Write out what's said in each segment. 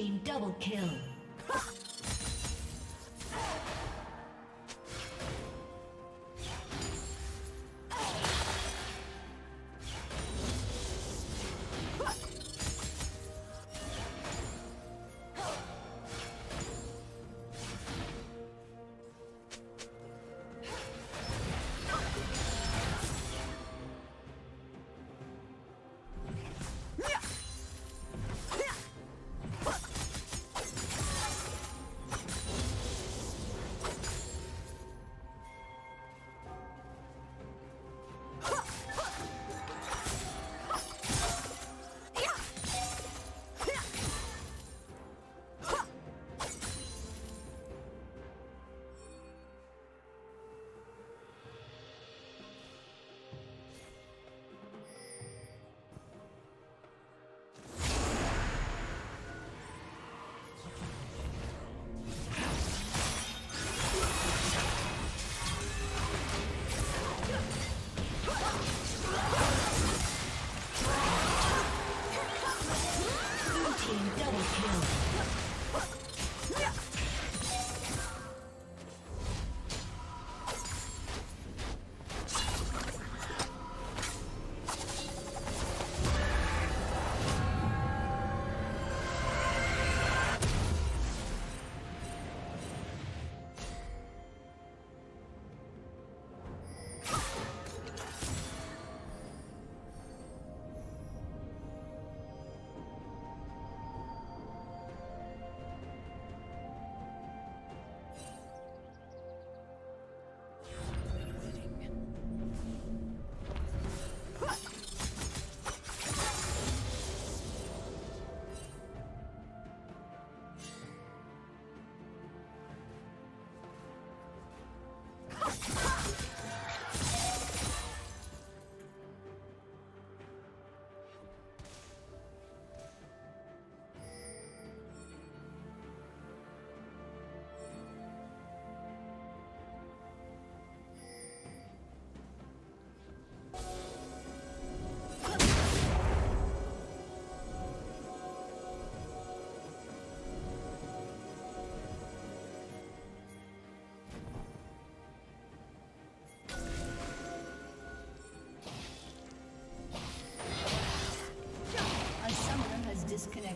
Team double kill.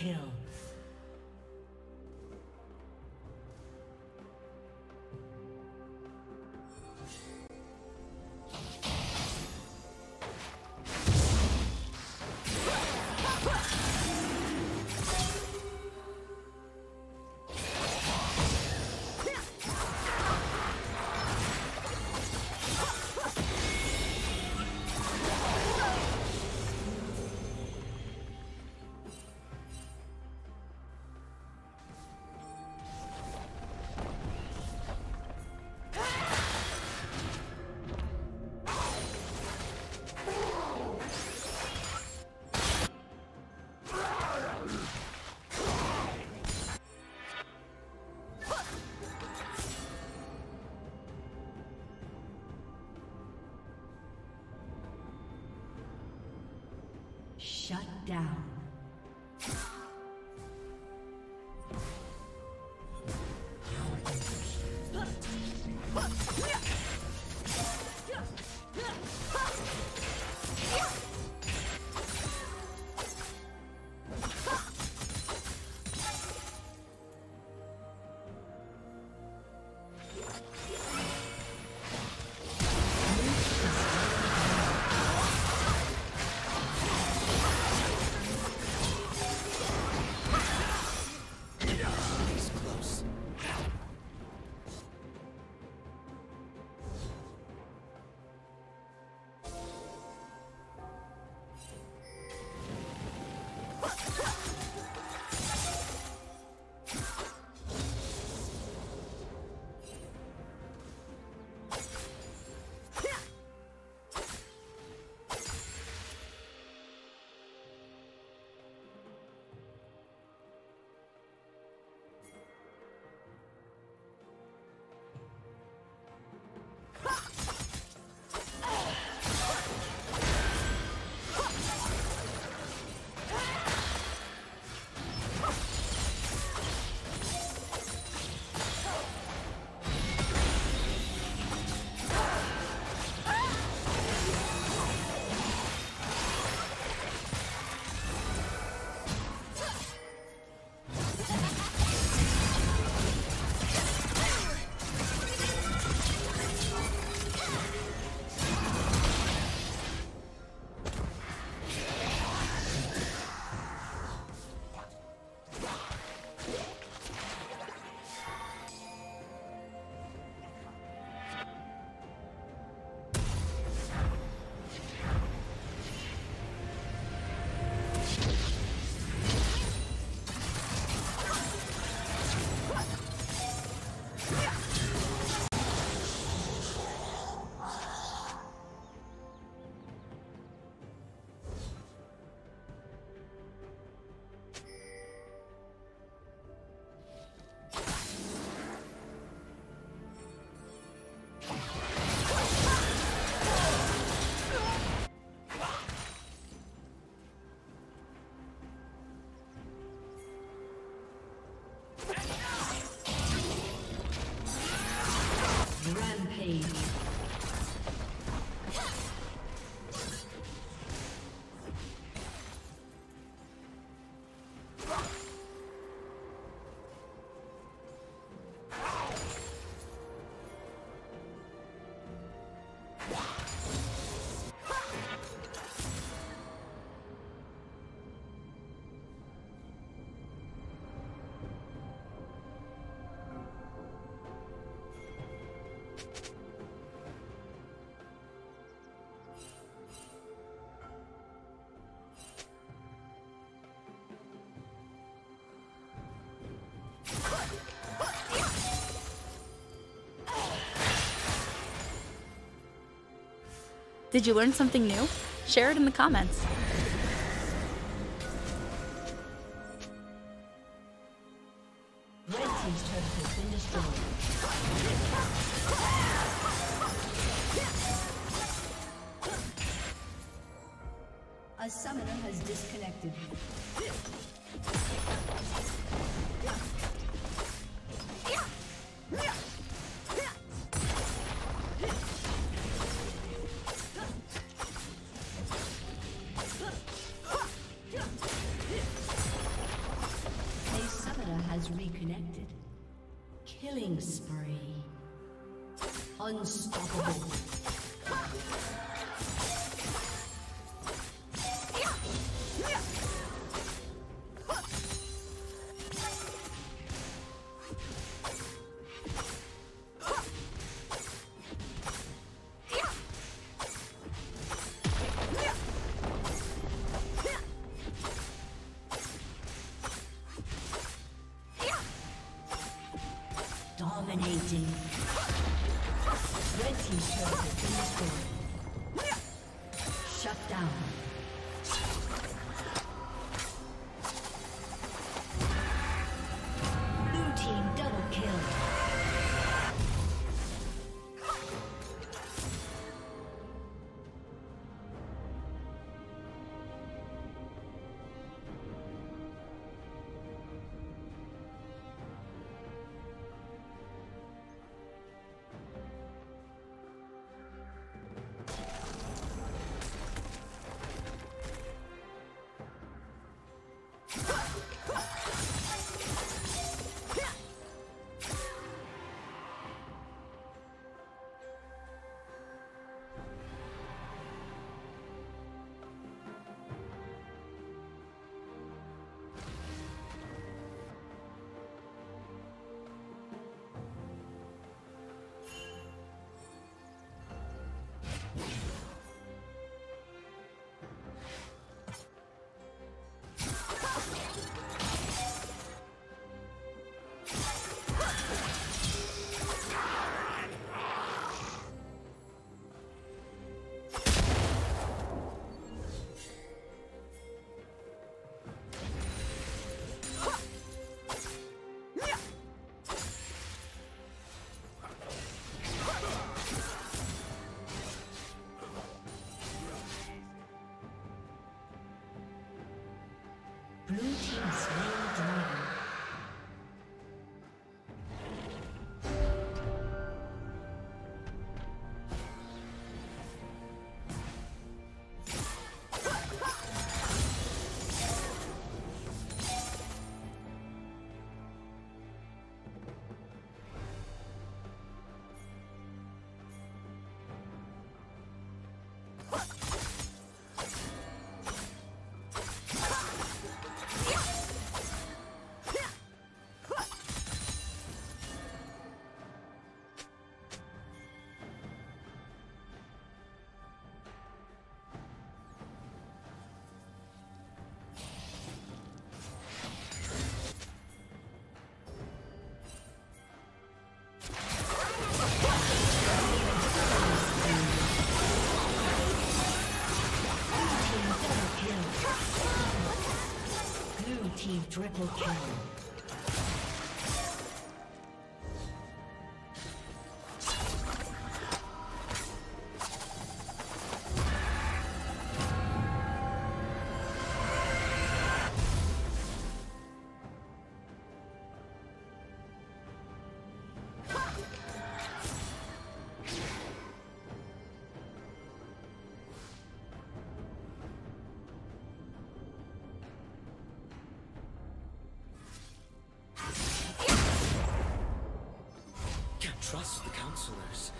Kill. Shut down. Did you learn something new? Share it in the comments. A summoner has disconnected. sorcerers.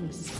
Killing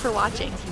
For watching.